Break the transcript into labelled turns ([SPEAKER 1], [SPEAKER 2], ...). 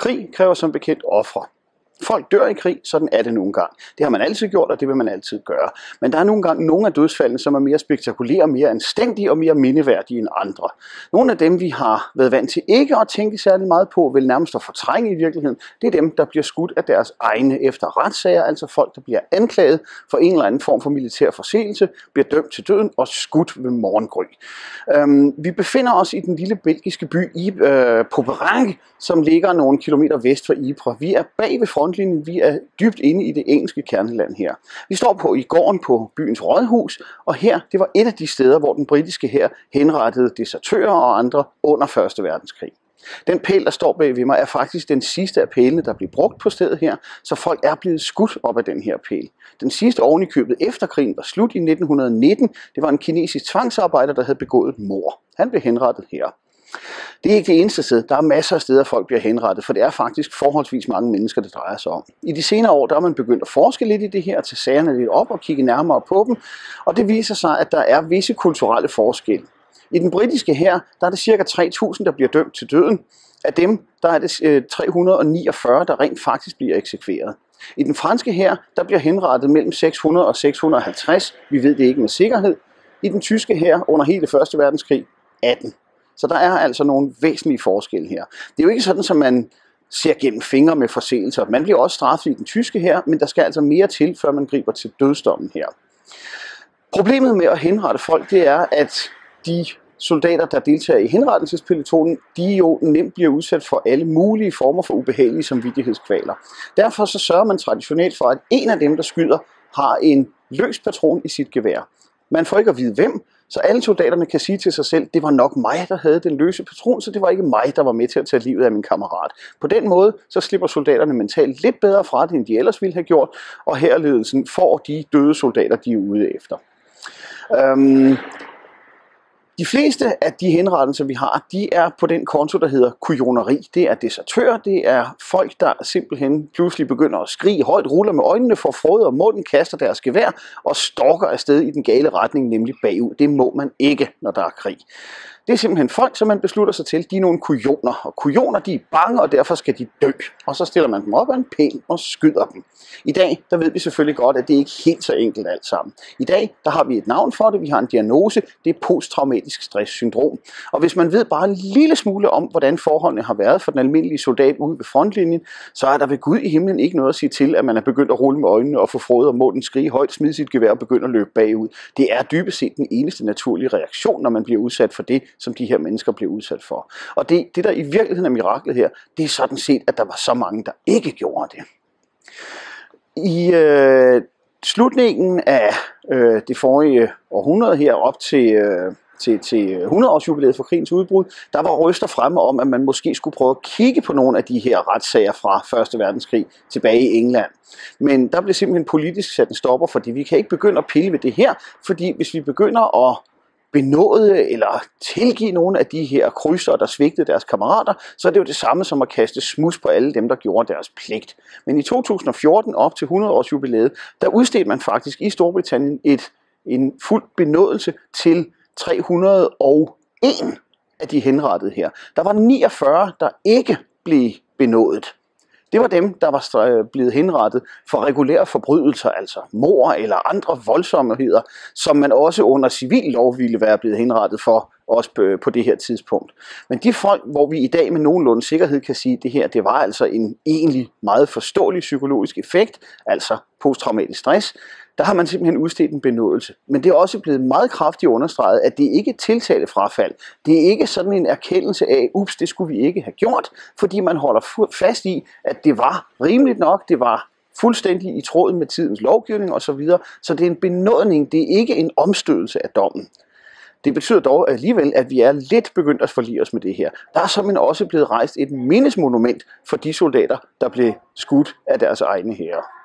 [SPEAKER 1] Krig kræver som bekendt ofre. Folk dør i krig, sådan er det nogle gange. Det har man altid gjort, og det vil man altid gøre. Men der er nogle gange nogle af dødsfaldene, som er mere spektakulære, mere anstændige og mere mindeværdige end andre. Nogle af dem, vi har været vant til ikke at tænke særlig meget på, vil nærmest at fortrænge i virkeligheden, det er dem, der bliver skudt af deres egne efter retssager, altså folk, der bliver anklaget for en eller anden form for militær forseelse, bliver dømt til døden og skudt ved morgengry. Øhm, vi befinder os i den lille belgiske by i øh, Poperange, som ligger nogle kilometer vest for Ypres. Vi er bag ved frontlinjen frontlinjen. Vi er dybt inde i det engelske kerneland her. Vi står på i gården på byens rådhus, og her det var et af de steder, hvor den britiske her henrettede desertører og andre under 1. verdenskrig. Den pæl, der står bag ved mig, er faktisk den sidste af pælene, der blev brugt på stedet her, så folk er blevet skudt op af den her pæl. Den sidste oven i købet efter krigen var slut i 1919. Det var en kinesisk tvangsarbejder, der havde begået mor. Han blev henrettet her. Det er ikke det eneste sted. Der er masser af steder, folk bliver henrettet, for det er faktisk forholdsvis mange mennesker, det drejer sig om. I de senere år, der er man begyndt at forske lidt i det her, tage sagerne lidt op og kigge nærmere på dem, og det viser sig, at der er visse kulturelle forskelle. I den britiske her, der er det cirka 3.000, der bliver dømt til døden. Af dem, der er det øh, 349, der rent faktisk bliver eksekveret. I den franske her, der bliver henrettet mellem 600 og 650. Vi ved det ikke med sikkerhed. I den tyske her, under hele 1. verdenskrig, 18. Så der er altså nogle væsentlige forskelle her. Det er jo ikke sådan, som man ser gennem fingre med forseelser. Man bliver også straffet i den tyske her, men der skal altså mere til, før man griber til dødsdommen her. Problemet med at henrette folk, det er, at de soldater, der deltager i henrettelsespelotonen, de jo nemt bliver udsat for alle mulige former for ubehagelige samvittighedskvaler. Derfor så sørger man traditionelt for, at en af dem, der skyder, har en løs patron i sit gevær. Man får ikke at vide hvem, så alle soldaterne kan sige til sig selv, det var nok mig, der havde den løse patron, så det var ikke mig, der var med til at tage livet af min kammerat. På den måde, så slipper soldaterne mentalt lidt bedre fra det, end de ellers ville have gjort, og herledelsen får de døde soldater, de er ude efter. Øhm, de fleste af de henrettelser, vi har, de er på den konto, der hedder kujoneri. Det er desertør, det er folk, der simpelthen pludselig begynder at skrige højt, ruller med øjnene for frode og munden, kaster deres gevær og stalker afsted i den gale retning, nemlig bagud. Det må man ikke, når der er krig. Det er simpelthen folk, som man beslutter sig til, de er nogle kujoner. Og kujoner, de er bange, og derfor skal de dø. Og så stiller man dem op af en pæl og skyder dem. I dag, der ved vi selvfølgelig godt, at det ikke er helt så enkelt alt sammen. I dag, der har vi et navn for det, vi har en diagnose, det er posttraumatisk stresssyndrom. Og hvis man ved bare en lille smule om, hvordan forholdene har været for den almindelige soldat ude ved frontlinjen, så er der ved Gud i himlen ikke noget at sige til, at man er begyndt at rulle med øjnene og få frode og munden skrige højt, smide sit gevær og begynde at løbe bagud. Det er dybest set den eneste naturlige reaktion, når man bliver udsat for det, som de her mennesker blev udsat for. Og det, det der i virkeligheden er miraklet her, det er sådan set, at der var så mange, der ikke gjorde det. I øh, slutningen af øh, det forrige århundrede her op til, øh, til, til 100 års jubilæet for krigens udbrud, der var røster fremme om, at man måske skulle prøve at kigge på nogle af de her retssager fra 1. verdenskrig tilbage i England. Men der blev simpelthen politisk sat en stopper, fordi vi kan ikke begynde at pille ved det her, fordi hvis vi begynder at benåde eller tilgive nogle af de her krydser, der svigtede deres kammerater, så er det jo det samme som at kaste smus på alle dem, der gjorde deres pligt. Men i 2014, op til 100 års jubilæet, der udstedte man faktisk i Storbritannien et, en fuld benådelse til 301 af de henrettede her. Der var 49, der ikke blev benådet. Det var dem, der var øh, blevet henrettet for regulære forbrydelser, altså mor eller andre voldsomheder, som man også under civil lov ville være blevet henrettet for, også øh, på det her tidspunkt. Men de folk, hvor vi i dag med nogenlunde sikkerhed kan sige, at det her det var altså en egentlig meget forståelig psykologisk effekt, altså posttraumatisk stress, der har man simpelthen udstedt en benådelse. Men det er også blevet meget kraftigt understreget, at det ikke er tiltale frafald. Det er ikke sådan en erkendelse af, ups, det skulle vi ikke have gjort, fordi man holder fast i, at det var rimeligt nok, det var fuldstændig i tråd med tidens lovgivning osv. Så det er en benådning, det er ikke en omstødelse af dommen. Det betyder dog alligevel, at vi er lidt begyndt at forlige os med det her. Der er simpelthen også blevet rejst et mindesmonument for de soldater, der blev skudt af deres egne herrer.